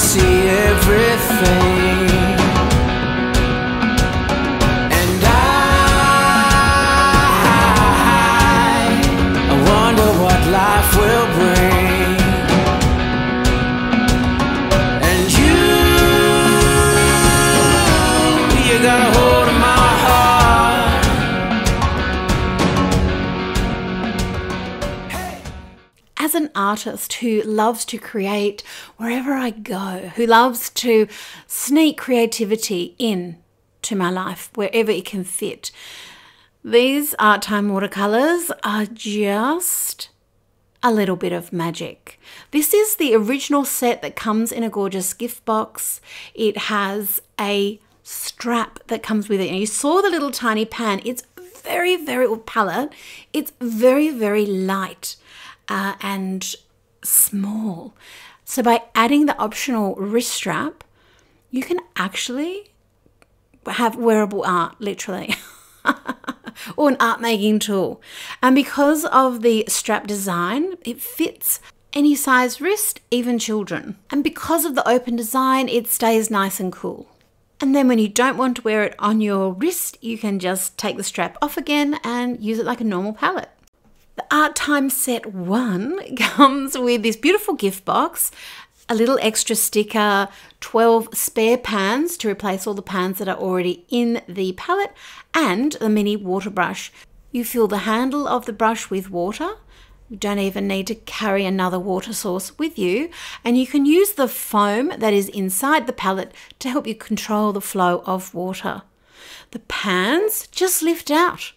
see everything. An artist who loves to create wherever I go, who loves to sneak creativity in to my life wherever it can fit. These art time watercolors are just a little bit of magic. This is the original set that comes in a gorgeous gift box. It has a strap that comes with it. And you saw the little tiny pan. It's very, very palette. It's very, very light uh, and small. So by adding the optional wrist strap, you can actually have wearable art, literally. or an art making tool. And because of the strap design, it fits any size wrist, even children. And because of the open design, it stays nice and cool. And then when you don't want to wear it on your wrist, you can just take the strap off again and use it like a normal palette. The Art Time Set 1 comes with this beautiful gift box, a little extra sticker, 12 spare pans to replace all the pans that are already in the palette, and the mini water brush. You fill the handle of the brush with water you don't even need to carry another water source with you, and you can use the foam that is inside the palette to help you control the flow of water. The pans just lift out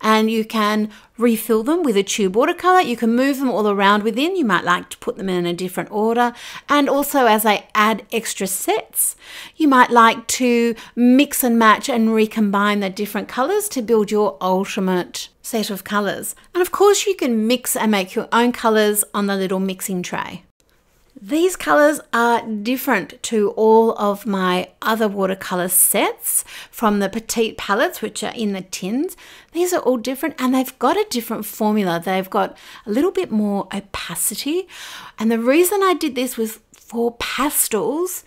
and you can refill them with a tube watercolor. You can move them all around within. You might like to put them in a different order. And also, as I add extra sets, you might like to mix and match and recombine the different colors to build your ultimate set of colors. And of course, you can mix and make your own colors on the little mixing tray. These colors are different to all of my other watercolor sets from the petite palettes, which are in the tins. These are all different and they've got a different formula. They've got a little bit more opacity. And the reason I did this was for pastels,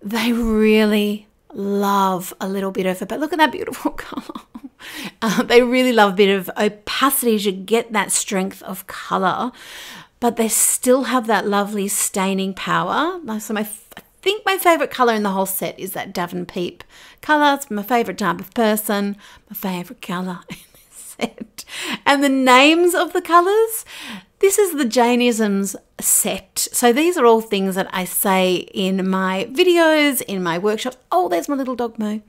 they really love a little bit of it. But look at that beautiful color. Uh, they really love a bit of opacity to get that strength of color but they still have that lovely staining power. So my, I think my favorite color in the whole set is that Davenpeep color. It's my favorite type of person, my favorite color in this set. And the names of the colors, this is the Janeisms set. So these are all things that I say in my videos, in my workshops. Oh, there's my little dog Moo.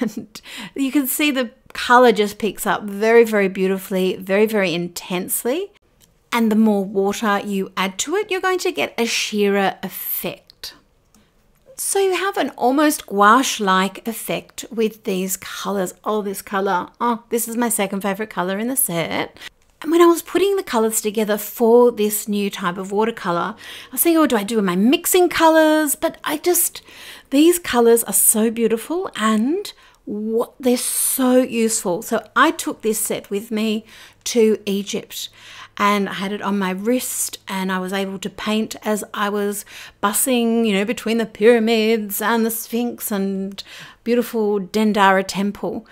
And you can see the color just picks up very, very beautifully, very, very intensely and the more water you add to it, you're going to get a sheerer effect. So you have an almost gouache-like effect with these colors. Oh, this color. Oh, this is my second favorite color in the set. And when I was putting the colors together for this new type of watercolor, I was thinking, oh, do I do with my mixing colors? But I just, these colors are so beautiful and what, they're so useful. So I took this set with me to Egypt and I had it on my wrist and I was able to paint as I was bussing, you know, between the pyramids and the Sphinx and beautiful Dendara temple.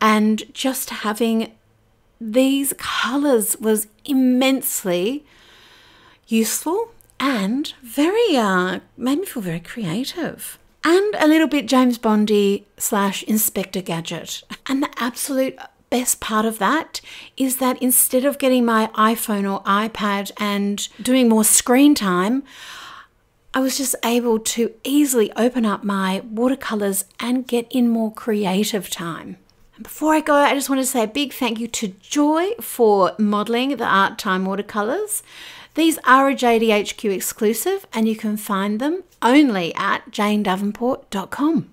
And just having these colors was immensely useful and very uh, made me feel very creative and a little bit James Bondy slash Inspector Gadget. And the absolute best part of that is that instead of getting my iPhone or iPad and doing more screen time, I was just able to easily open up my watercolors and get in more creative time. Before I go, I just want to say a big thank you to Joy for modeling the Art Time watercolors. These are a JDHQ exclusive and you can find them only at janedavenport.com.